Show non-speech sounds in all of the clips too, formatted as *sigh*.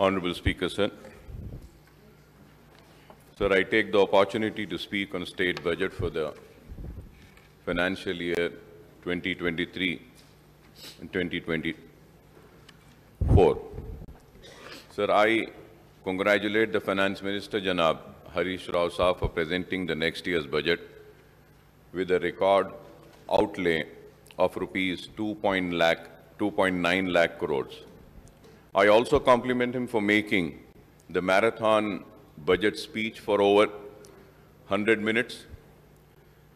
Honorable Speaker, sir. Sir, I take the opportunity to speak on state budget for the financial year 2023 and 2024. Sir, I congratulate the Finance Minister, Janab Harish Rao Saab, for presenting the next year's budget with a record outlay of rupees 2.9 lakh, 2.9 lakh crores. I also compliment him for making the marathon budget speech for over 100 minutes.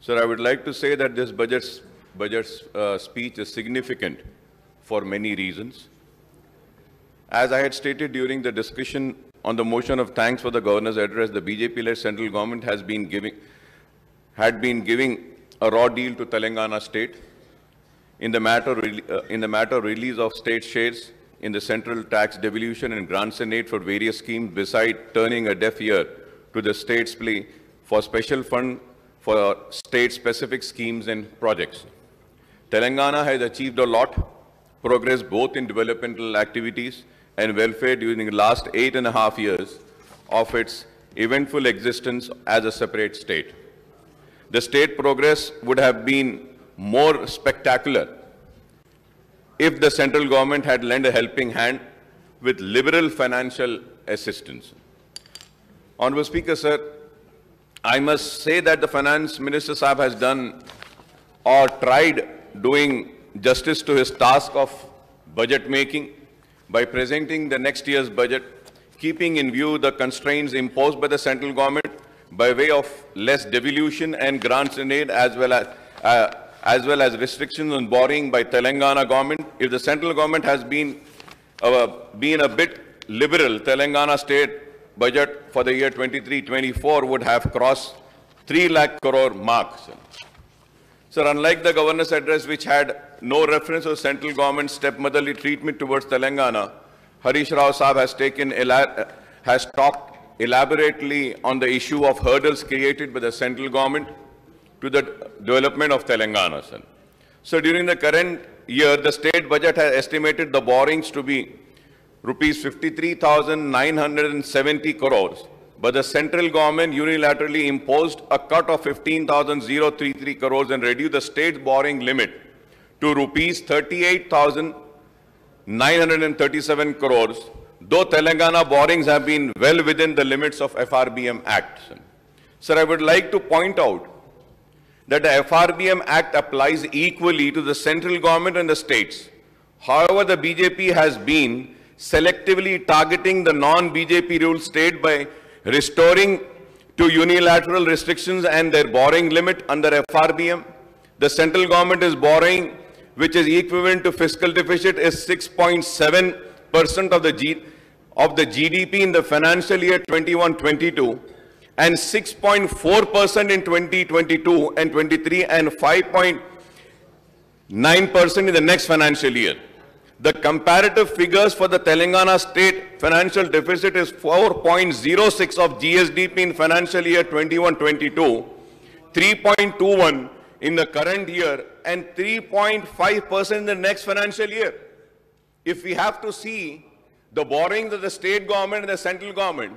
Sir, I would like to say that this budget, budget uh, speech is significant for many reasons. As I had stated during the discussion on the motion of thanks for the governor's address, the BJP-led central government has been giving, had been giving a raw deal to Telangana state in the matter, uh, in the matter release of state shares in the central tax devolution and grants and aid for various schemes besides turning a deaf ear to the state's plea for special fund for state-specific schemes and projects. Telangana has achieved a lot progress both in developmental activities and welfare during the last eight and a half years of its eventful existence as a separate state. The state progress would have been more spectacular if the central government had lent a helping hand with liberal financial assistance. Honorable Speaker, sir, I must say that the Finance Minister Saab has done or tried doing justice to his task of budget making by presenting the next year's budget, keeping in view the constraints imposed by the central government by way of less devolution and grants in aid as well as uh, as well as restrictions on borrowing by Telangana government. If the central government has been, uh, been a bit liberal, Telangana state budget for the year 23-24 would have crossed 3 lakh crore mark. Sir. sir, unlike the governor's address which had no reference to central government's stepmotherly treatment towards Telangana, Harish Rao Saab has taken, has talked elaborately on the issue of hurdles created by the central government to the development of Telangana. Sir. So during the current year, the state budget has estimated the borrowings to be rupees 53,970 crores, but the central government unilaterally imposed a cut of 15,033 crores and reduced the state borrowing limit to rupees 38,937 crores, though Telangana borrowings have been well within the limits of FRBM Act. Sir, I would like to point out that the FRBM Act applies equally to the central government and the states. However, the BJP has been selectively targeting the non-BJP ruled state by restoring to unilateral restrictions and their borrowing limit under FRBM. The central government is borrowing, which is equivalent to fiscal deficit, is 6.7% of the of the GDP in the financial year 21-22 and 6.4% in 2022 and 23 and 5.9% in the next financial year. The comparative figures for the Telangana state financial deficit is 4.06 of GSDP in financial year 21-22, 3.21 in the current year and 3.5% in the next financial year. If we have to see the borrowings of the state government and the central government,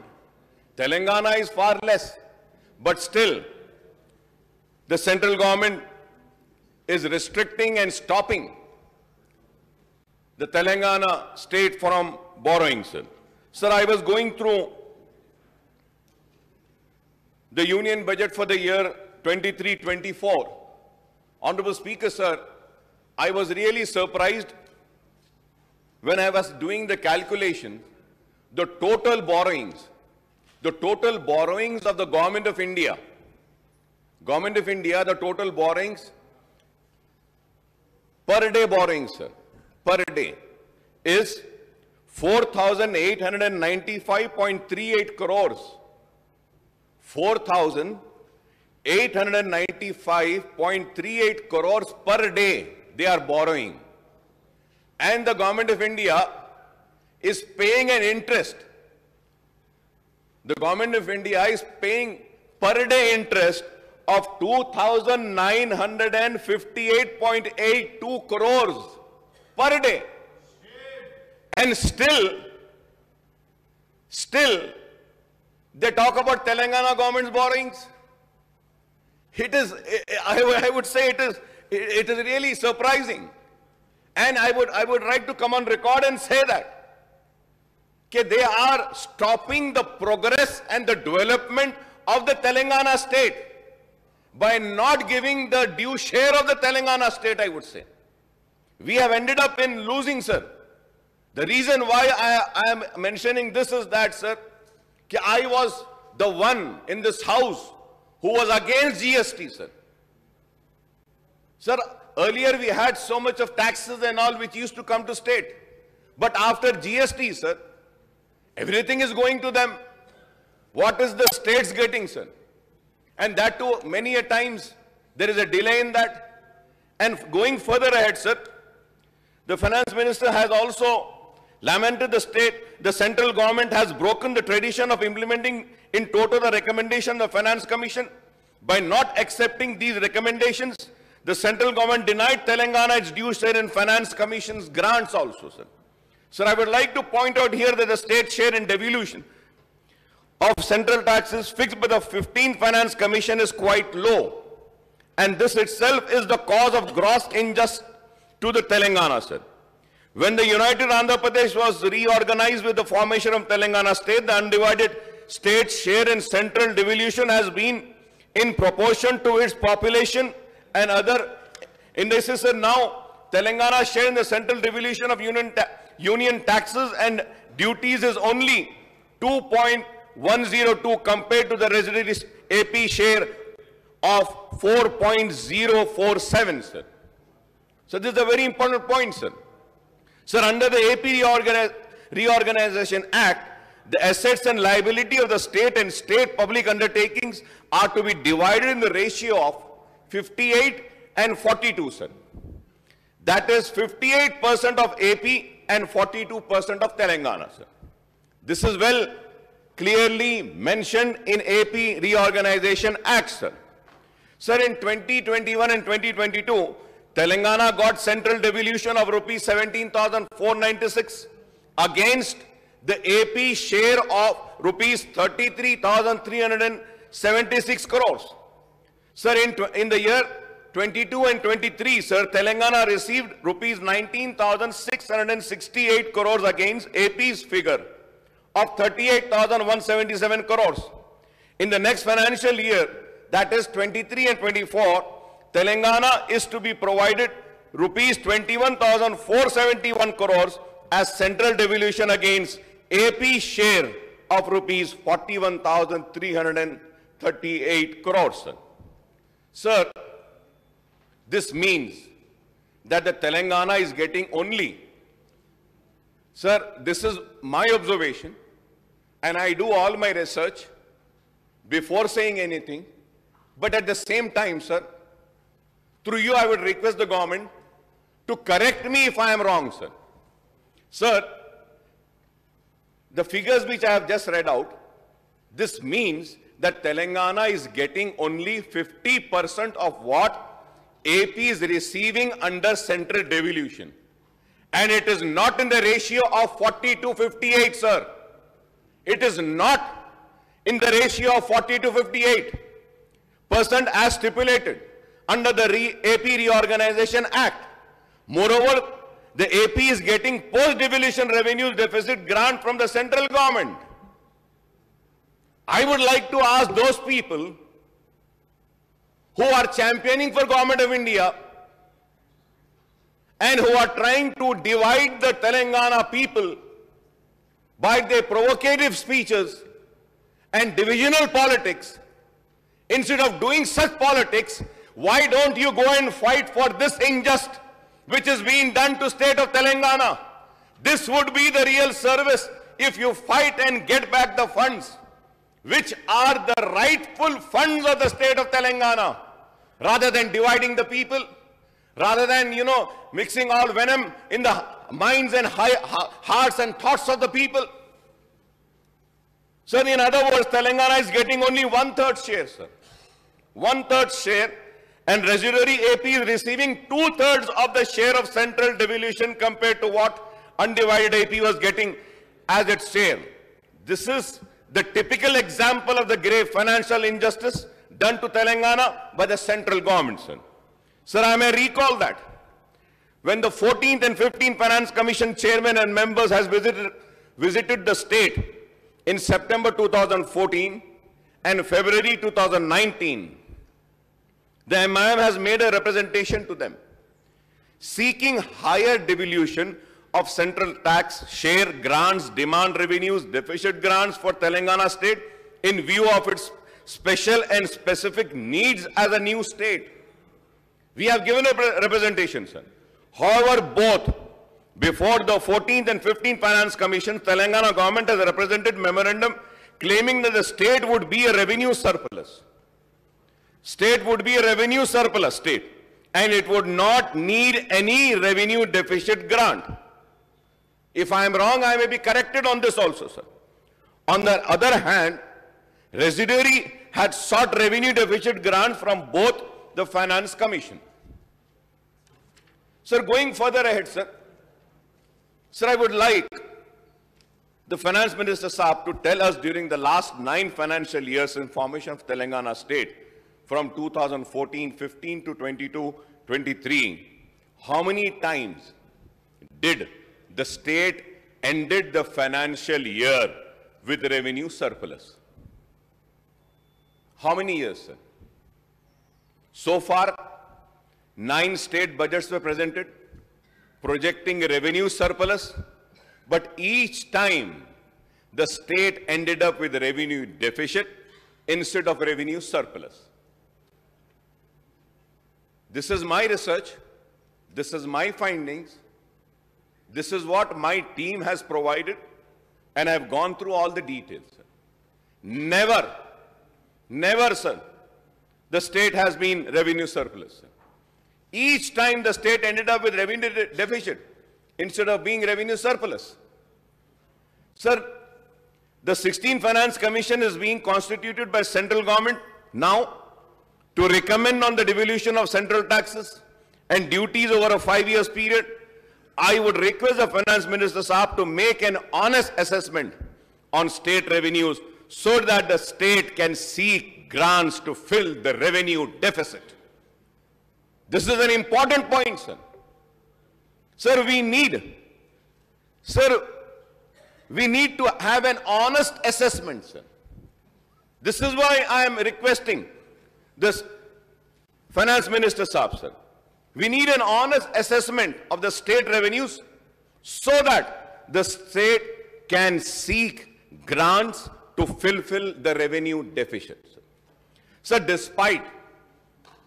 Telangana is far less, but still the central government is restricting and stopping the Telangana state from borrowing, sir. Sir, I was going through the union budget for the year 23-24. Honorable Speaker, sir, I was really surprised when I was doing the calculation, the total borrowings the total borrowings of the government of India, government of India, the total borrowings per day borrowings, sir, per day is 4,895.38 crores. 4,895.38 crores per day they are borrowing. And the government of India is paying an interest the government of India is paying per day interest of 2,958.82 crores per day. And still, Still, they talk about Telangana government's borrowings. It is, I would say it is, it is really surprising. And I would, I would like to come on record and say that okay, they are stopping the progress and the development of the Telangana state by not giving the due share of the Telangana state, I would say. We have ended up in losing, sir. The reason why I, I am mentioning this is that, sir, I was the one in this house who was against GST, sir. Sir, earlier we had so much of taxes and all which used to come to state. But after GST, sir, everything is going to them. What is the states getting, sir? And that too, many a times, there is a delay in that. And going further ahead, sir, the finance minister has also lamented the state, the central government has broken the tradition of implementing in total the recommendation of the Finance Commission. By not accepting these recommendations, the central government denied Telangana its due share in Finance Commission's grants also, sir. Sir, I would like to point out here that the state share in devolution of central taxes fixed by the 15th Finance Commission is quite low. And this itself is the cause of gross injustice to the Telangana, sir. When the United Andhra Pradesh was reorganized with the formation of Telangana state, the undivided state share in central devolution has been in proportion to its population and other indices. And now, Telangana share in the central devolution of union, union taxes and duties is only 2.102 compared to the resident AP share of 4.047, sir. So this is a very important point, sir. Sir, under the AP Reorganiz Reorganization Act, the assets and liability of the state and state public undertakings are to be divided in the ratio of 58 and 42, sir. That is 58% of AP and 42% of Telangana, sir. This is well clearly mentioned in AP Reorganization Act, sir. Sir, in 2021 and 2022, Telangana got central devolution of rupees 17,496 against the AP share of rupees 33,376 crores. Sir, in, in the year 22 and 23, sir, Telangana received rupees 19,668 crores against AP's figure of 38,177 crores. In the next financial year, that is 23 and 24, Telangana is to be provided rupees 21,471 crores as central devolution against AP share of rupees 41,338 crores. Sir. This means that the Telangana is getting only, sir, this is my observation and I do all my research before saying anything, but at the same time, sir, through you, I would request the government to correct me if I am wrong, sir. Sir, the figures which I have just read out, this means that Telangana is getting only 50% of what AP is receiving under central devolution. And it is not in the ratio of 40 to 58, sir. It is not in the ratio of 40 to 58 percent as stipulated under the Re AP Reorganization Act. Moreover, the AP is getting post-devolution revenue deficit grant from the central government. I would like to ask those people who are championing for government of India and who are trying to divide the Telangana people by their provocative speeches and divisional politics, instead of doing such politics, why don't you go and fight for this injustice which is being done to state of Telangana? This would be the real service if you fight and get back the funds which are the rightful funds of the state of Telangana rather than dividing the people, rather than, you know, mixing all venom in the minds and hearts and thoughts of the people. So in other words, Telangana is getting only one-third share, sir. One-third share and residuary AP is receiving two-thirds of the share of central devolution compared to what undivided AP was getting as its share. This is the typical example of the grave financial injustice done to Telangana by the central government, sir. Sir, I may recall that. When the 14th and 15th Finance Commission chairman and members has visited, visited the state in September 2014 and February 2019, the MIM has made a representation to them seeking higher devolution of central tax, share, grants, demand revenues, deficit grants for Telangana state in view of its special and specific needs as a new state. We have given a representation, sir. However, both before the 14th and 15th Finance Commission, Telangana government has represented memorandum claiming that the state would be a revenue surplus. State would be a revenue surplus state and it would not need any revenue deficit grant. If I am wrong, I may be corrected on this also, sir. On the other hand, residuary had sought revenue deficit grant from both the Finance Commission. Sir, going further ahead, sir, sir, I would like the Finance Minister Saab to tell us during the last nine financial years in formation of Telangana state, from 2014-15 to 22-23, how many times did the state ended the financial year with revenue surplus? How many years, sir? So far, nine state budgets were presented, projecting revenue surplus, but each time the state ended up with revenue deficit instead of revenue surplus. This is my research. This is my findings. This is what my team has provided. And I've gone through all the details. Never, never, sir, the state has been revenue surplus. Each time the state ended up with revenue de deficit instead of being revenue surplus. Sir, the 16th Finance Commission is being constituted by central government now to recommend on the devolution of central taxes and duties over a five years period, I would request the finance minister Saab to make an honest assessment on state revenues so that the state can seek grants to fill the revenue deficit. This is an important point, sir. Sir, we need, sir, we need to have an honest assessment, sir. This is why I am requesting this Finance Minister Saab, sir. We need an honest assessment of the state revenues so that the state can seek grants to fulfill the revenue deficit. So despite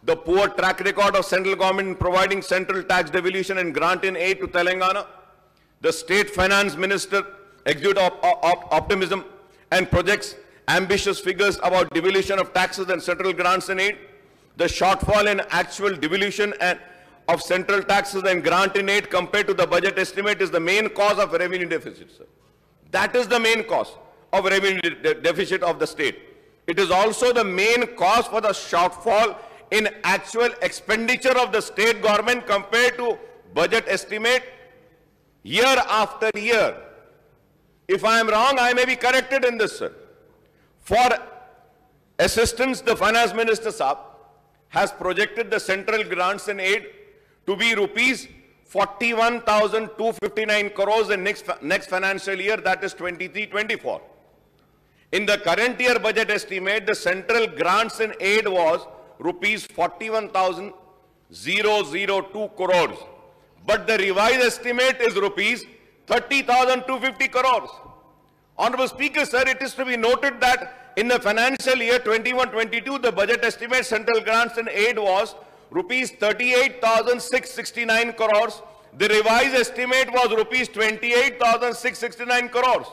the poor track record of central government in providing central tax devolution and grant in aid to Telangana, the state finance minister exuded op op optimism and projects ambitious figures about devolution of taxes and central grants in aid, the shortfall in actual devolution and of central taxes and grant in aid compared to the budget estimate is the main cause of revenue deficit, sir. That is the main cause of revenue de deficit of the state. It is also the main cause for the shortfall in actual expenditure of the state government compared to budget estimate year after year. If I am wrong, I may be corrected in this, sir. For assistance, the finance minister Saab has projected the central grants and aid to be rupees 41,259 crores in next, next financial year, that is 23-24. In the current year budget estimate, the central grants and aid was rupees 41,002 crores. But the revised estimate is rupees 30,250 crores. Honorable Speaker, sir, it is to be noted that in the financial year 21-22, the budget estimate central grants and aid was rupees 38,669 crores. The revised estimate was rupees 28,669 crores.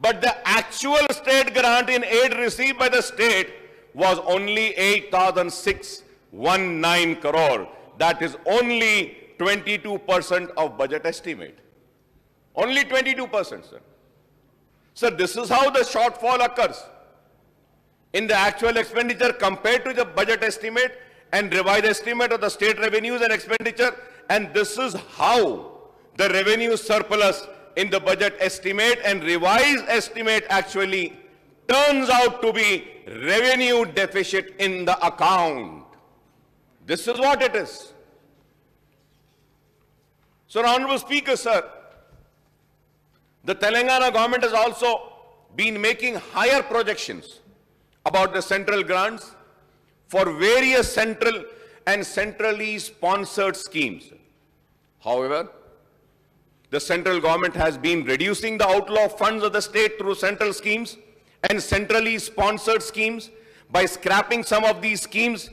But the actual state grant in aid received by the state was only 8,619 crore. That is only 22% of budget estimate. Only 22%, sir. So this is how the shortfall occurs in the actual expenditure compared to the budget estimate and revised estimate of the state revenues and expenditure. And this is how the revenue surplus in the budget estimate and revised estimate actually turns out to be revenue deficit in the account. This is what it is. So, Honorable Speaker, sir, the Telangana government has also been making higher projections about the central grants for various central and centrally sponsored schemes. However, the central government has been reducing the outlaw funds of the state through central schemes and centrally sponsored schemes by scrapping some of these schemes,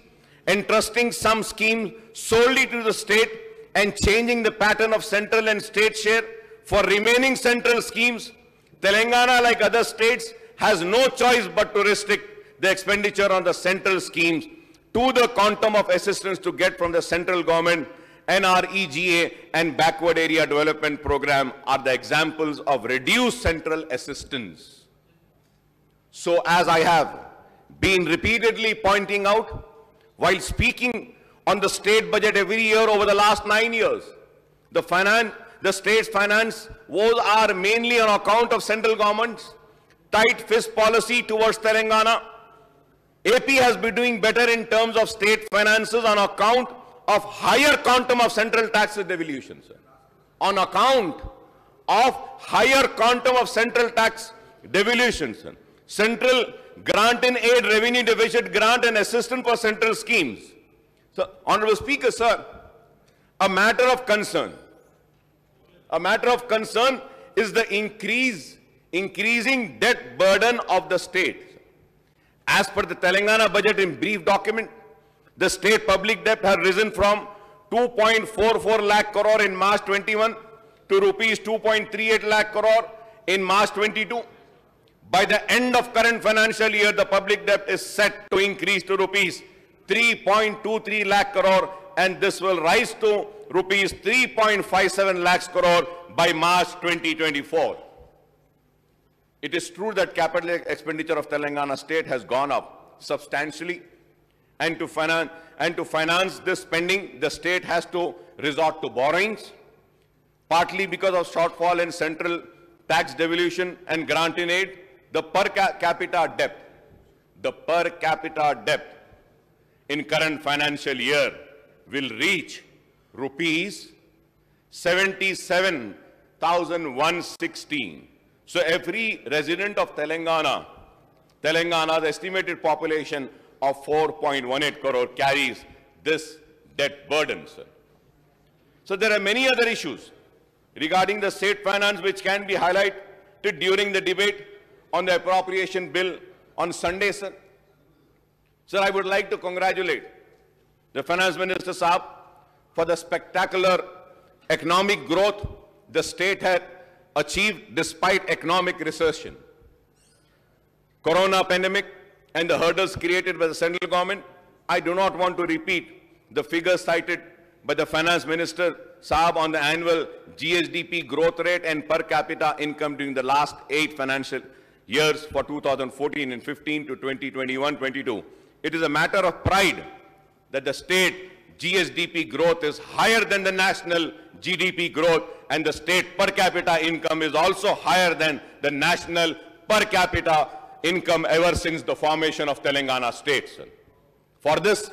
entrusting some schemes solely to the state and changing the pattern of central and state share for remaining central schemes. Telangana, like other states, has no choice but to restrict the expenditure on the central schemes to the quantum of assistance to get from the central government NREGA and backward area development program are the examples of reduced central assistance. So as I have been repeatedly pointing out, while speaking on the state budget every year over the last nine years, the finance, the state's finance woes are mainly on account of central government's tight fist policy towards Telangana. AP has been doing better in terms of state finances on account of higher quantum of central taxes devolution, sir. On account of higher quantum of central tax devolution, sir. Central grant in aid, revenue deficit grant and assistance for central schemes. So, Honorable Speaker, sir, a matter of concern. A matter of concern is the increase, increasing debt burden of the state. As per the Telangana budget in brief document, the state public debt has risen from 2.44 lakh crore in March 21 to rupees 2.38 lakh crore in March 22. By the end of current financial year, the public debt is set to increase to rupees 3.23 lakh crore and this will rise to rupees 3.57 lakhs crore by March 2024. It is true that capital expenditure of Telangana state has gone up substantially and to finance, and to finance this spending, the state has to resort to borrowings, partly because of shortfall in central tax devolution and grant in aid, the per capita debt, the per capita debt in current financial year will reach rupees 77,116. So every resident of Telangana, Telangana's estimated population of 4.18 crore carries this debt burden, sir. So there are many other issues regarding the state finance which can be highlighted during the debate on the appropriation bill on Sunday, sir. Sir, I would like to congratulate the Finance Minister Saab for the spectacular economic growth the state had achieved despite economic recession. Corona pandemic and the hurdles created by the central government, I do not want to repeat the figures cited by the finance minister Saab on the annual GSDP growth rate and per capita income during the last eight financial years for 2014 and 15 to 2021-22. It is a matter of pride that the state GSDP growth is higher than the national GDP growth and the state per capita income is also higher than the national per capita income ever since the formation of Telangana state, sir. For this,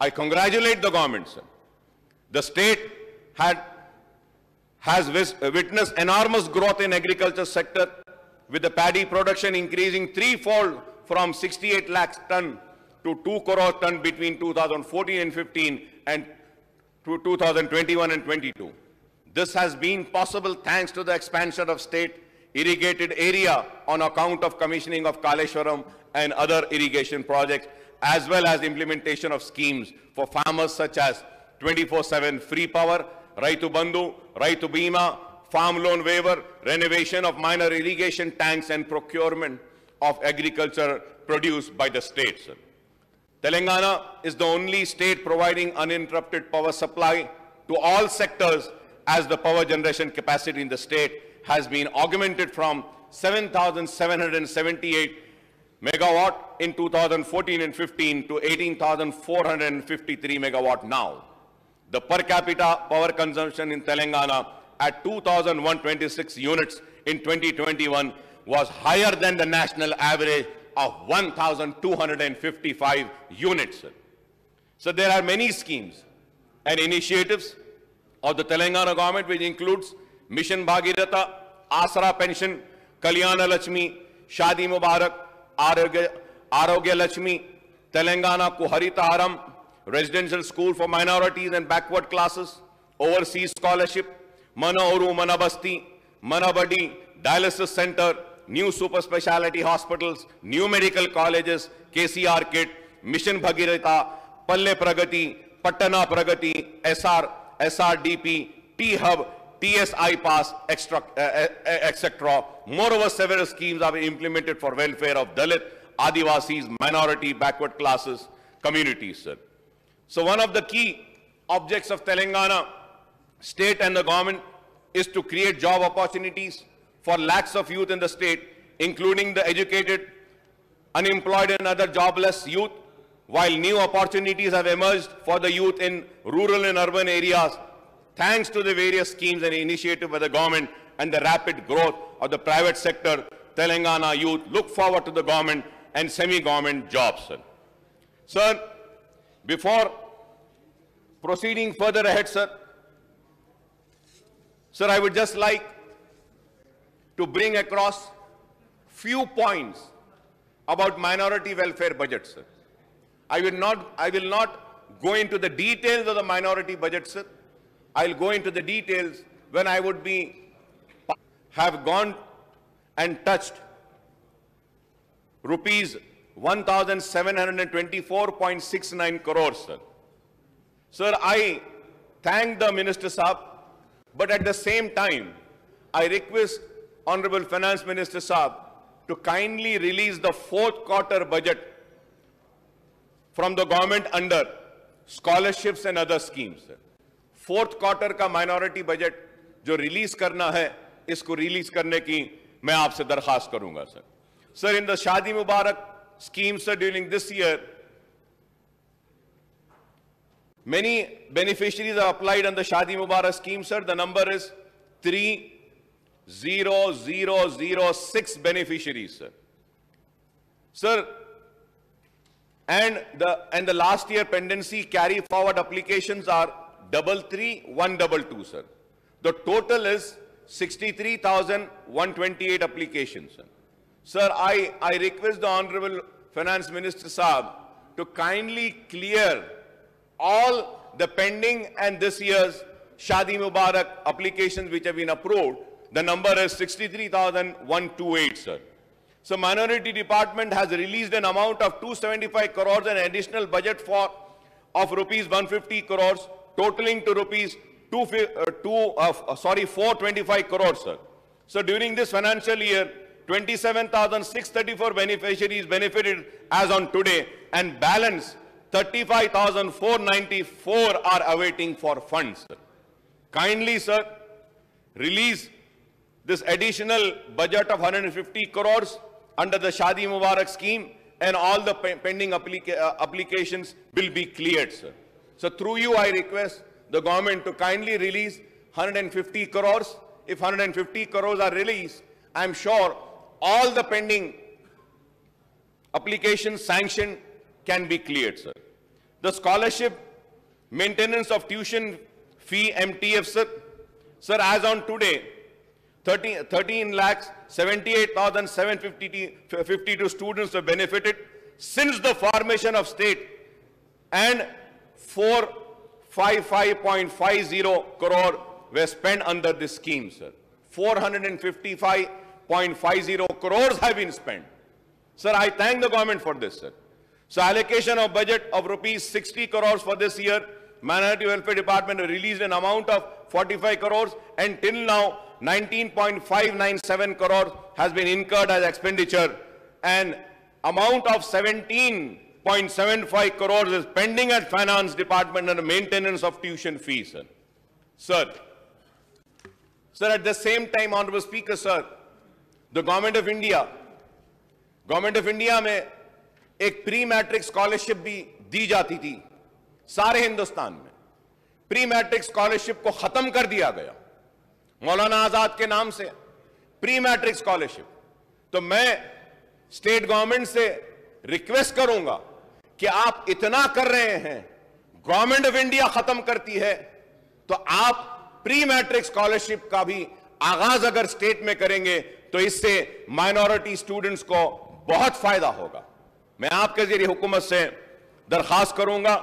I congratulate the government, sir. The state had, has witnessed enormous growth in agriculture sector with the paddy production increasing threefold from 68 lakhs ton to 2 crore ton between 2014 and 15 and to 2021 and 22. This has been possible thanks to the expansion of state irrigated area on account of commissioning of Kaleshwaram and other irrigation projects, as well as implementation of schemes for farmers such as 24-7 free power, Raitu Bandhu, Raitu Bima, farm loan waiver, renovation of minor irrigation tanks and procurement of agriculture produced by the states. Telangana is the only state providing uninterrupted power supply to all sectors as the power generation capacity in the state has been augmented from 7,778 megawatt in 2014 and 15 to 18,453 megawatt now. The per capita power consumption in Telangana at 2,126 units in 2021 was higher than the national average of 1,255 units. So there are many schemes and initiatives of the Telangana government which includes Mission Bhagirata, Asra Pension, Kalyana Lakshmi, Shadi Mubarak, Arogya, Arogya Lakshmi, Telangana Kuharita Haram, Residential School for Minorities and Backward Classes, Overseas Scholarship, Mana Oru Manabasti, Manabadi, Dialysis Center, new super specialty hospitals, new medical colleges, KCR kit, Mission Bhagirata, Palle Pragati, Patana Pragati, SR, SRDP, T-Hub, TS-iPASS, extra- uh, uh, etc. Moreover, several schemes are being implemented for welfare of Dalit, Adivasis, minority, backward classes, communities, sir. So one of the key objects of Telangana state and the government is to create job opportunities for lakhs of youth in the state, including the educated, unemployed and other jobless youth, while new opportunities have emerged for the youth in rural and urban areas, thanks to the various schemes and initiatives by the government and the rapid growth of the private sector, Telangana youth look forward to the government and semi-government jobs. Sir. Sir, before proceeding further ahead, sir, sir, I would just like to bring across few points about minority welfare budget, sir. I will not, I will not go into the details of the minority budget, sir. I'll go into the details when I would be, have gone and touched rupees 1,724.69 crores, sir. Sir, I thank the Minister Saab, but at the same time, I request Honorable Finance Minister Saab to kindly release the fourth quarter budget from the government under scholarships and other schemes fourth quarter کا minority budget جو release کرنا ہے اس کو release کرنے کی میں آپ سے درخواست کروں گا سر sir in the Shaadi Mubarak scheme sir during this year many beneficiaries are in the Shaadi Mubarak scheme sir the number is three zero zero zero six beneficiaries sir sir and the, and the last year pendency carry forward applications are double three, one double two, sir. The total is 63,128 applications, sir. Sir, I, I request the Honorable Finance Minister Saab to kindly clear all the pending and this year's Shadi Mubarak applications which have been approved. The number is 63,128, sir. So Minority Department has released an amount of 275 crores and additional budget for of rupees 150 crores, totaling to rupees 2, uh, two, uh, sorry, 425 crores, sir. So during this financial year, 27,634 beneficiaries benefited as on today, and balance 35,494 are awaiting for funds. sir. Kindly, sir, release this additional budget of 150 crores under the Shadi Mubarak scheme and all the pe- pending applica- uh, applications will be cleared, sir. So through you, I request the government to kindly release 150 crores. If 150 crores are released, I'm sure all the pending applications sanctioned can be cleared, sir. The scholarship maintenance of tuition fee MTF, sir. Sir, as on today, 13, 13 lakhs 78,752 students have benefited since the formation of state and 455.50 crore were spent under this scheme, sir. 455.50 crores have been spent. Sir, I thank the government for this, sir. So allocation of budget of rupees 60 crores for this year, Minority Welfare Department released an amount of 45 crores and till now nine point five nine seven crore incurred as expenditure and amount of seventy eight finance department maintains the government of India government of India میں ایک پری matric scholarship بھی دی جاتی تھی سارے ہندوستان میں. Scholarship کو ختم کر دیا گیا. مولانا آزاد کے نام سے پری میٹرک اسکالرشپ تو میں اسٹیٹ گورنمنٹ سے ریکویسٹ کروں گا کہ آپ اتنا کر رہے ہیں گورنمنٹ آف انڈیا ختم کرتی ہے، تو آپ پری میٹرک اسکالرشپ کا بھی آغاز اگر اسٹیٹ میں کریں گے، تو اس سے مائنورٹی سٹوڈنٹس کو بہت فائدہ ہوگا۔ میں آپ کے ذریعے حکومت سے درخواست کروں گا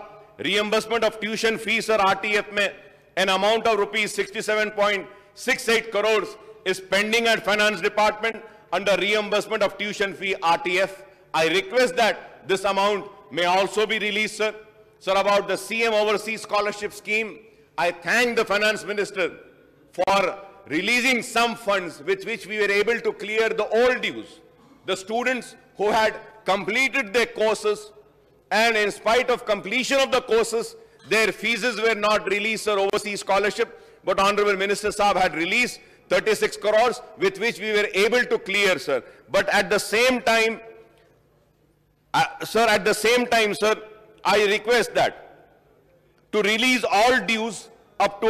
reimbursement of tuition fee اور آر ٹی ایف میں an amount of rupees sixty seven point 67.68 crores is pending at finance department under reimbursement of tuition fee RTF. I request that this amount may also be released, sir. Sir, about the CM Overseas Scholarship Scheme, I thank the finance minister for releasing some funds with which we were able to clear the old dues. The students who had completed their courses and in spite of completion of the courses, their fees were not released or overseas scholarship, ministry six crore to clear sir but at the same time sir at the same time sir I request release all dues up to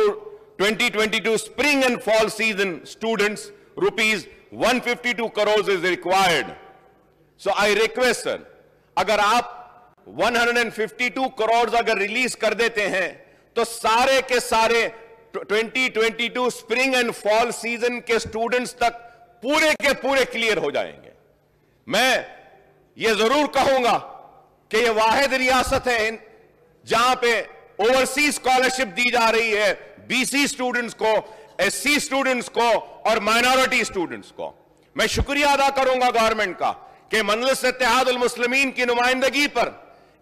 twenty twenty two spring and fall Cs an student rupees one fifty two crore is required so I request sir اگر آپ one hundred and fifty two crore اگر release کر دیتے ہیں تو سارے کے سارے twenty twenty two spring and fall season کے سٹوڈنٹس تک پورے کے پورے کلیئر ہو جائیں گے۔ میں یہ ضرور کہوں گا کہ یہ واحد ریاست ہے، جہاں پہ اوورسی سکولرشپ دی جا رہی ہے بی سی سٹوڈنٹس کو ایس سی اسٹوڈنٹس کو اور مائنورٹی سٹوڈنٹس کو۔ میں شکریہ ادا کروں گا گورنمنٹ کا کہ منلس اتحاد المسلمین کی نمائندگی پر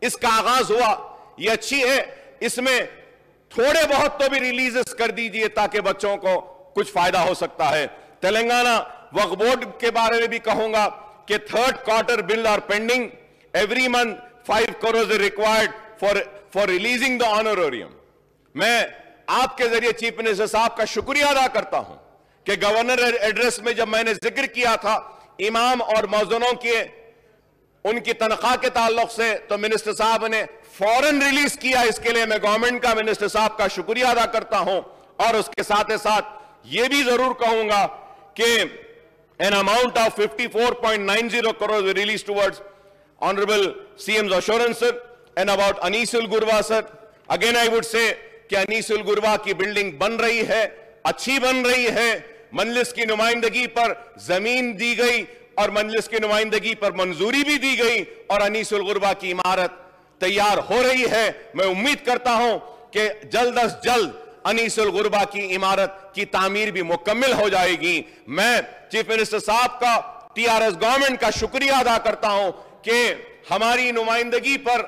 اس کا آغاز ہوا۔ یہ اچھی ہے، اس میں تھوڑے بہت تو بھی ریلیزز کر دیجیے تاکہ بچوں کو کچھ فائدہ ہو سکتا ہے۔ تلنگانہ وقت کے بارے میں بھی کہوں گا کہ third quarter bill are pending every month five crores required for for releasing the honorarium میں آپ کے ذریعے چیف منسٹر صاحب کا شکریہ ادا کرتا ہوں کہ گورنر ایڈریس میں جب میں نے ذکر کیا تھا، امام اور موزنوں کے ان کی تنخواہ کے تعلق سے تو منسٹر صاحب نے فورن ریلیس کیا۔ اس کے لیے میں گورنمنٹ کا، منسٹر صاحب کا شکریہ ادا کرتا ہوں۔ اور اس کے ساتھ ساتھ یہ بھی ضرور کہوں گا کہ an amount of 54.90 crore release towards honourable C M's assurance sir and about Anees الگروا sir again I would say کہ انیس الگروا کی بلڈنگ بن رہی ہے، اچھی بن رہی ہے۔ منلس کی نمائندگی پر زمین دی گئی۔ اور مجلس کی نمائندگی پر منظوری بھی دی گئی اور انیس الغربہ کی عمارت تیار ہو رہی ہے۔ میں امید کرتا ہوں کہ جلد از جلد انیس الغربہ کی عمارت کی تعمیر بھی مکمل ہو جائے گی۔ میں چیف منسٹر صاحب کا، ٹی آر ایس گورنمنٹ کا شکریہ ادا کرتا ہوں کہ ہماری نمائندگی پر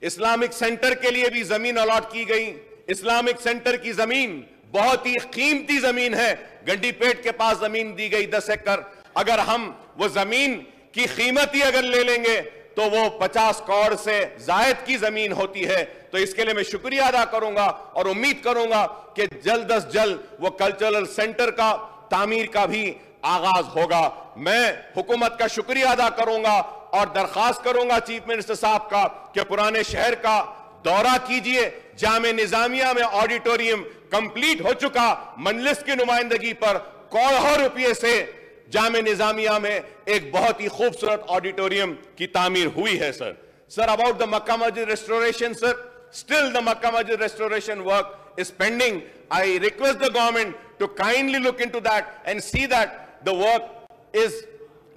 اسلامک سینٹر کے لیے بھی زمین الاٹ کی گئی۔ اسلامک سینٹر کی زمین بہت ہی قیمتی زمین ہے۔ گنڈی پیٹ کے پاس زمین دی گئی دس ایکڑ۔ اگر ہم وہ زمین کی قیمت ہی اگر لے لیں گے تو وہ پچاس کروڑ سے زائد کی زمین ہوتی ہے۔ تو اس کے لیے میں شکریہ ادا کروں گا اور امید کروں گا کہ جلد از جلد وہ کلچرل سینٹر کا تعمیر کا بھی آغاز ہوگا۔ میں حکومت کا شکریہ ادا کروں گا اور درخواست کروں گا چیف منسٹر صاحب کا کہ پرانے شہر کا دورہ کیجیے۔ جامع نظامیہ میں آڈیٹوریم کمپلیٹ ہو چکا۔ منلس کی نمائندگی پر کروڑوں روپیے سے جامع نظامیہ میں ایک بہت ہی خوبصورت آڈیٹوریم کی تعمیر ہوئی ہے، sir. Sir about the Mecca Masjid restoration sir. Still the Mecca Masjid restoration work is pending I request the government to kindly look into that and see that the work is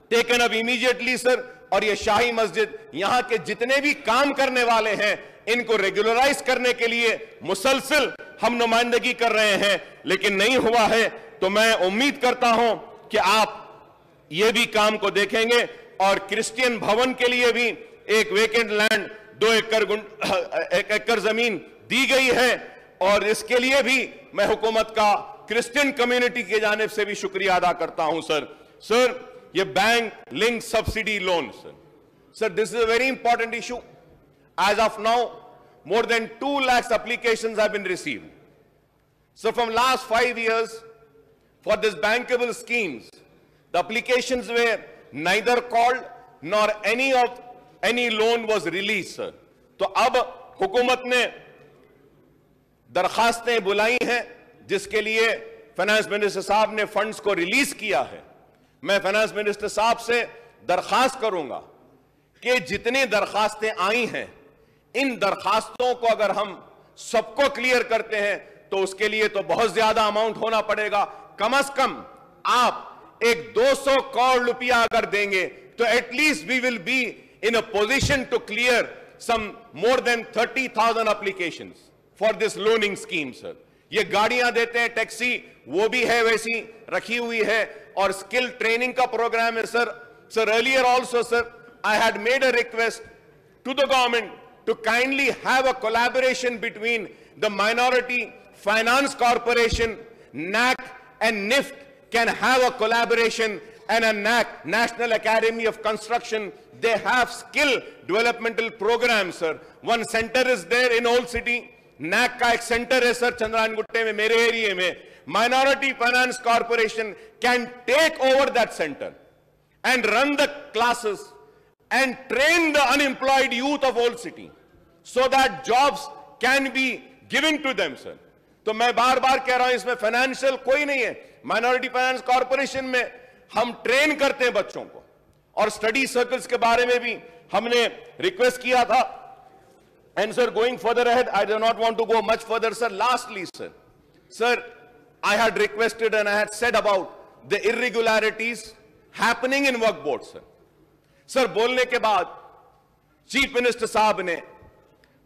taken up immediately sir. اور یہ شاہی مسجد یہاں کے جتنے بھی کام کرنے والے ہیں، ان کو ریگولرائز کرنے کے لیے مسلسل ہم نمائندگی کر رہے ہیں۔ لیکن نہیں ہوا ہے، تو میں امید کرتا ہوں کہ آپ یہ بھی کام کو دیکھیں گے اور کرسچین بھون کے لیے بھی ایک ویکنڈ لینڈ دو اکر *coughs* ایک زمین دی گئی ہے اور اس کے لیے بھی میں حکومت کا کرسچین کمیونٹی کی جانب سے بھی شکریہ ادا کرتا ہوں، سر۔ سر، یہ bank link subsidy loan, sir. Sir this is a very important issue as of now more than two lakhs application have been received sir from last five years for this bankable schemes The applications were neither called nor any of any loan was released. تو اب حکومت نے درخواستیں بلائی ہیں جس کے لیے فینانس منسٹر صاحب نے فنڈز کو ریلیس کیا ہے میں فینانس منسٹر صاحب سے درخواست کروں گا کہ جتنی درخواستیں آئی ہیں، ان درخواستوں کو اگر ہم سب کو کلیئر کرتے ہیں، تو اس کے لیے تو بہت زیادہ اماؤنٹ ہونا پڑے گا کم از کم آپ ایک دو سو کروڑ روپیہ اگر دیں گے، تو at least we will be in a position to clear some more than thirty thousand application for this loaning scheme sir یہ گاڑیاں دیتے ہیں، ٹیکسی وہ بھی ہے ویسی رکھی ہوئی ہے اور اسکل ٹریننگ کا پروگرام ہے sir sir earlier also sir I had made a request to the government to kindly have a collaboration between the minority finance corporation NIC and NIFT can have a collaboration and a NAC, National Academy of Construction, they have skill developmental programs, sir. One center is there in Old City. NAC का एक centre है sir Chandrayangutta में मेरे area में minority finance corporation can take over that centre and run the classes and train the unemployed youth of old city so that jobs can be given to them sir تو میں بار بار کہہ رہا ہوں، اس میں financial کوئی نہیں ہے۔ مائنورٹی فائنانس کارپوریشن میں ہم ٹرین کرتے ہیں بچوں کو۔ اور سٹڈی سرکلز کے بارے میں بھی ہم نے ریکویسٹ کیا تھا۔ And sir going further ahead I do not want to go much further sir. Lastly sir. Sir I had requested and I had said about the irregularities happening in work board sir. Sir بولنے کے بعد chief minister صاحب نے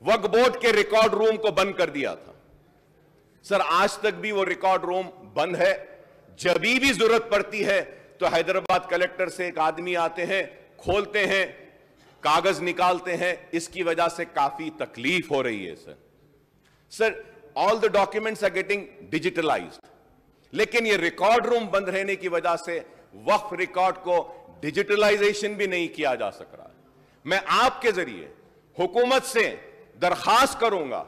ورک board کے record room کو بند کر دیا تھا سر، آج تک بھی وہ ریکارڈ روم بند ہے۔ جبھی بھی ضرورت پڑتی ہے تو حیدرآباد کلیکٹر سے ایک آدمی آتے ہیں، کھولتے ہیں، کاغذ نکالتے ہیں۔ اس کی وجہ سے کافی تکلیف ہو رہی ہے، sir. Sir all the documents are getting digitalized لیکن یہ ریکارڈ روم بند رہنے کی وجہ سے وقف ریکارڈ کو ڈیجیٹلائزیشن بھی نہیں کیا جا سک رہا۔ میں آپ کے ذریعے حکومت سے درخواست کروں گا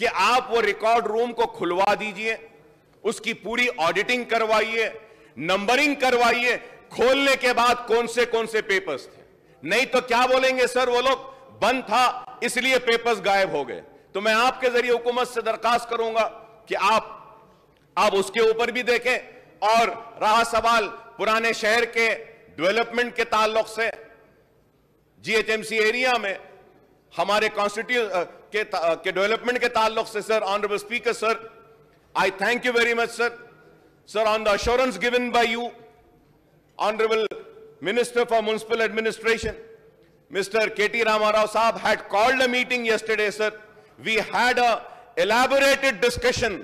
کہ آپ وہ ریکارڈ روم کو کھلوا دیجیے، اس کی پوری آڈیٹنگ کروائیے نمبرنگ کروائیے، کھولنے کے بعد کون سے کون سے پیپرز تھے۔ نہیں تو کیا بولیں گے سر وہ لوگ؟ بند تھا، اس لیے پیپرز غائب ہو گئے۔ تو میں آپ کے ذریعے حکومت سے درخواست کروں گا کہ آپ آپ اس کے اوپر بھی دیکھیں۔ اور رہا سوال پرانے شہر کے ڈیولپمنٹ کے تعلق سے G H M C area میں ہمارے کانسٹیٹیو کے ڈیولپمنٹ کے تعلق سے sir honourable speaker sir I thank you very much sir sir on the assurance given by you honourable minister for municipal administration mister K T Rama Rao صاحب had called a meeting yesterday sir we had a elaborated discussion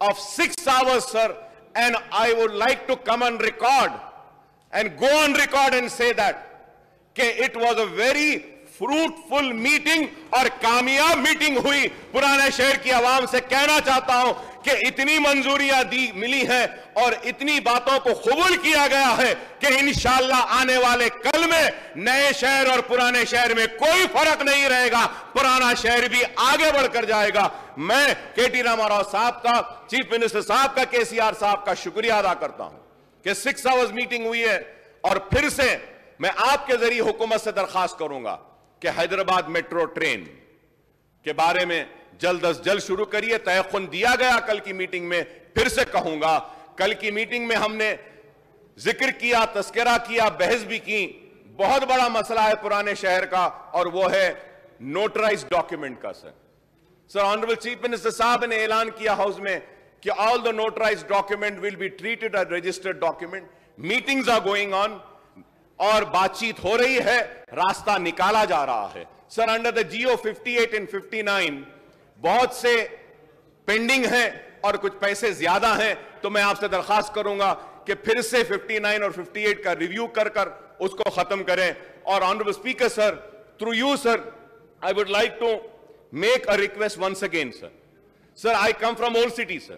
of six hour sir and I would like to come on record and go on record and see that کہ it was a very fruitful meeting اور کامیاب meeting ہوئی۔ پرانے شہر کی عوام سے کہنا چاہتا ہوں کہ اتنی منظوریاں دی ملی ہیں اور اتنی باتوں کو قبول کیا گیا ہے کہ انشاءاللہ آنے والے کل میں نئے شہر اور پرانے شہر میں کوئی فرق نہیں رہے گا۔ پرانا شہر بھی آگے بڑھ کر جائے گا۔ میں کے ٹی راما راؤ صاحب کا، چیف منسٹر صاحب کا، کے سی آر صاحب کا شکریہ ادا کرتا ہوں کہ سکس آورز میٹنگ ہوئی ہے اور پھر سے میں آپ کے ذریعے حکومت سے درخواست کروں گا۔ کہ حیدرآباد میٹرو ٹرین کے بارے میں جلد از جلد شروع کریے تیخن دیا گیا کل کی میٹنگ میں، پھر سے کہوں گا، کل کی میٹنگ میں ہم نے ذکر کیا، تذکرہ کیا، بحث بھی کی، بہت بڑا مسئلہ ہے پرانے شہر کا اور وہ ہے نوٹرائز ڈاکیمنٹ کا sir. Sir honourable chief minister صاحب نے اعلان کیا ہاؤس میں کہ all the notarize document will be treated as registered document meetings are going on اور بات چیت ہو رہی ہے، راستہ نکالا جا رہا ہے۔ Sir under the GO fifty eight and fifty nine بہت سے پینڈنگ ہیں اور کچھ پیسے زیادہ ہیں۔ تو میں آپ سے درخواست کروں گا کہ پھر سے ففٹی نائن اور ففٹی ایٹ کا ریویو کر کر اس کو ختم کریں۔ اور honourable speaker sir through you sir I would like to make a request once again sir sir I come from old city sir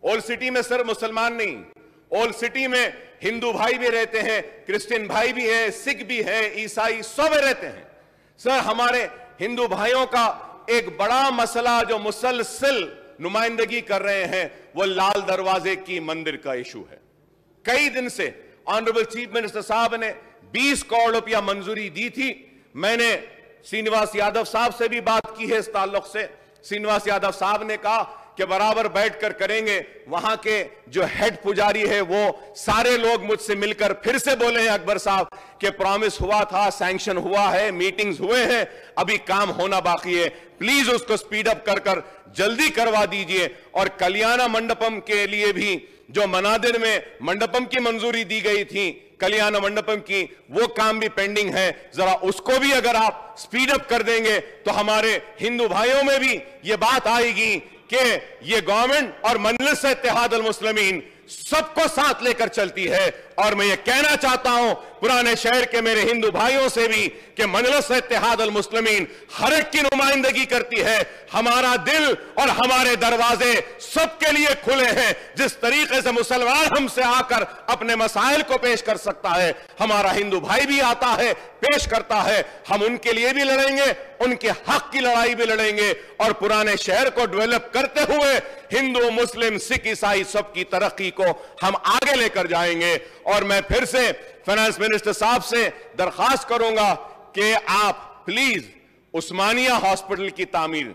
old city میں سر مسلمان نہیں۔ اول سٹی میں ہندو بھائی بھی رہتے ہیں کرسٹین بھائی بھی ہیں سکھ بھی ہیں عیسائی سب رہتے ہیں۔ سر ہمارے ہندو بھائیوں کا ایک بڑا مسئلہ جو مسلسل نمائندگی کر رہے ہیں، وہ لال دروازے کی مندر کا ایشو ہے۔ کئی دن سے آنریبل چیف منسٹر صاحب نے بیس کروڑ روپیہ منظوری دی تھی۔ میں نے سینواس یادو صاحب سے بھی بات کی ہے اس تعلق سے۔ سینواس یادو صاحب نے کہا کہ برابر بیٹھ کر کریں گے، وہاں کے جو ہیڈ پجاری ہے وہ سارے لوگ مجھ سے مل کر پھر سے بولے ہیں اکبر صاحب کہ پرومس ہوا تھا سینکشن ہوا ہے میٹنگز ہوئے ہیں، ابھی کام ہونا باقی ہے۔ پلیز اس کو سپیڈ اپ کر کر جلدی کروا دیجیے۔ اور کلیانہ منڈپم کے لیے بھی جو منادر میں منڈپم کی منظوری دی گئی تھی، کلیانہ منڈپم کی، وہ کام بھی پینڈنگ ہے۔ ذرا اس کو بھی اگر آپ سپیڈ اپ کر دیں گے تو ہمارے ہندو بھائیوں میں بھی یہ بات آئے گی۔ کہ یہ گورنمنٹ اور منلس اتحاد المسلمین سب کو ساتھ لے کر چلتی ہے اور میں یہ کہنا چاہتا ہوں پرانے شہر کے میرے ہندو بھائیوں سے بھی کہ منلس اتحاد المسلمین ہر ایک کی نمائندگی کرتی ہے، ہمارا دل اور ہمارے دروازے سب کے لیے کھلے ہیں۔ جس طریقے سے مسلمان ہم سے آ کر اپنے مسائل کو پیش کر سکتا ہے، ہمارا ہندو بھائی بھی آتا ہے، پیش کرتا ہے۔ ہم ان کے لیے بھی لڑیں گے، ان کے حق کی لڑائی بھی لڑیں گے۔ اور پرانے شہر کو ڈیولپ کرتے ہوئے ہندو، مسلم، سکھ، عیسائی سب کی ترقی کو ہم آگے لے کر جائیں گے۔ اور میں پھر سے فنانس منسٹر صاحب سے درخواست کروں گا کہ آپ پلیز عثمانیہ ہاسپٹل کی تعمیر،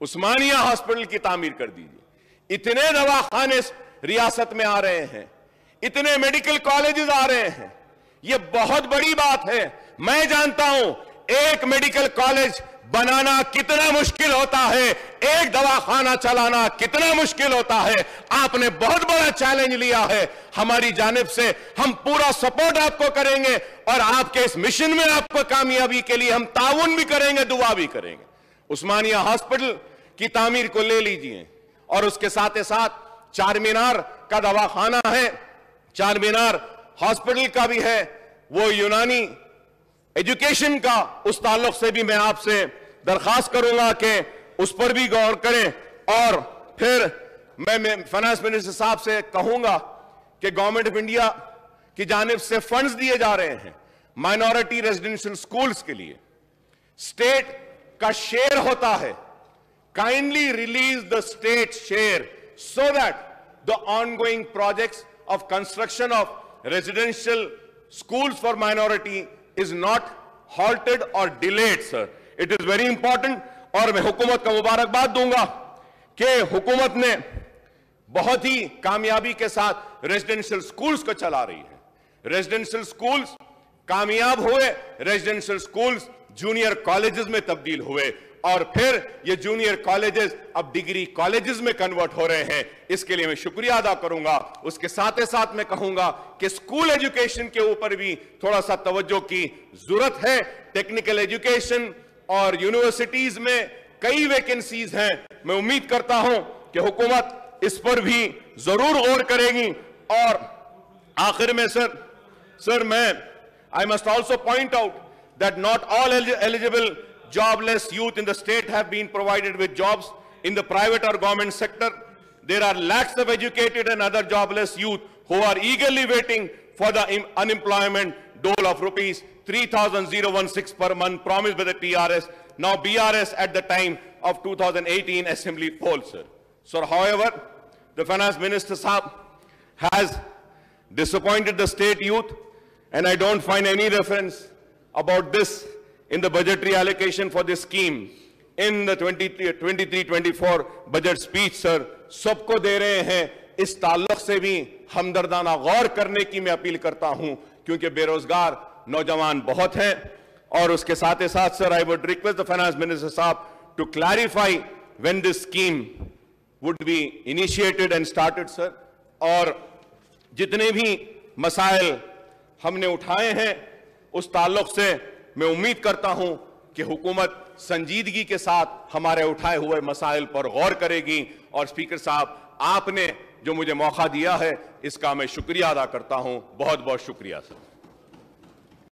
عثمانیہ ہاسپٹل کی تعمیر کر دیجیے۔ اتنے دواخانے ریاست میں آ رہے ہیں، اتنے میڈیکل کالجز آ رہے ہیں۔ یہ بہت بڑی بات ہے۔ میں جانتا ہوں ایک میڈیکل کالج بنانا کتنا مشکل ہوتا ہے، ایک دواخانہ چلانا کتنا مشکل ہوتا ہے۔ آپ نے بہت بڑا چیلنج لیا ہے۔ ہماری جانب سے ہم پورا سپورٹ آپ کو کریں گے اور آپ کے اس مشن میں آپ کو کامیابی کے لیے ہم تعاون بھی کریں گے، دعا بھی کریں گے۔ عثمانیہ ہاسپٹل کی تعمیر کو لے لیجیے۔ اور اس کے ساتھ ساتھ چار مینار کا دواخانہ ہے۔ چار مینار ہاسپٹل کا بھی ہے۔ وہ یونانی ایجوکیشن کا اس تعلق سے بھی میں آپ سے درخواست کروں گا کہ اس پر بھی گوھر کریں اور پھر میں فنانس منسٹر صاحب سے کہوں گا کہ گورنمنٹ آف انڈیا کی جانب سے فنڈز دیے جا رہے ہیں مائنورٹی ریزیڈنشل سکولز کے لیے سٹیٹ کا شیئر ہوتا ہے kindly release the state share so that the ongoing projects of construction of residential schools for minority is not halted or delayed, sir. it is very important اور میں حکومت کا مبارکباد دوں گا کہ حکومت نے بہت ہی کامیابی کے ساتھ ریزیڈنشل سکولز کو چلا رہی ہے۔ ریزیڈنشل سکولز کامیاب ہوئے ریزیڈنشل سکولز جونئر کالجز میں تبدیل ہوئے، اور پھر یہ جونیئر کالجز اب ڈگری کالجز میں کنورٹ ہو رہے ہیں۔ اس کے لیے میں شکریہ ادا کروں گا۔ اس کے ساتھ ساتھ میں کہوں گا کہ سکول ایجوکیشن کے اوپر بھی تھوڑا سا توجہ کی ضرورت ہے۔ ٹیکنیکل ایجوکیشن اور یونیورسٹیز میں کئی ویکنسیز ہیں میں امید کرتا ہوں کہ حکومت اس پر بھی ضرور غور کرے گی اور آخر میں سر سر میں I must also point out that not all eligible jobless youth the state have been provided provided jobs in in private private اور sector. Sector there are lakhs of and and other jobless youth who are for waiting for the of dole of rupees 3,016 per month promised by the TRS, now BRS at the time of 2018 assembly poll, sir. So, however, the finance minister Saab, has disappointed the state youth, and I don't find any reference about this in the budgetary allocation for this scheme in the 23-24 budget speech, sir. سب کو دے رہے ہیں اس تعلق سے بھی ہمدردانہ غور کرنے کی میں اپیل کرتا ہوں کیونکہ بے روزگار نوجوان بہت ہیں اور اس کے ساتھ ساتھ sir I would request the finance minister صاحب to clarify when this scheme would be initiated and started sir اور جتنے بھی مسائل ہم نے اٹھائے ہیں، اس تعلق سے میں امید کرتا ہوں کہ حکومت سنجیدگی کے ساتھ ہمارے اٹھائے ہوئے مسائل پر غور کرے گی۔ اور سپیکر صاحب، آپ نے جو مجھے موقع دیا ہے، اس کا میں شکریہ ادا کرتا ہوں۔ بہت بہت شکریہ، سر۔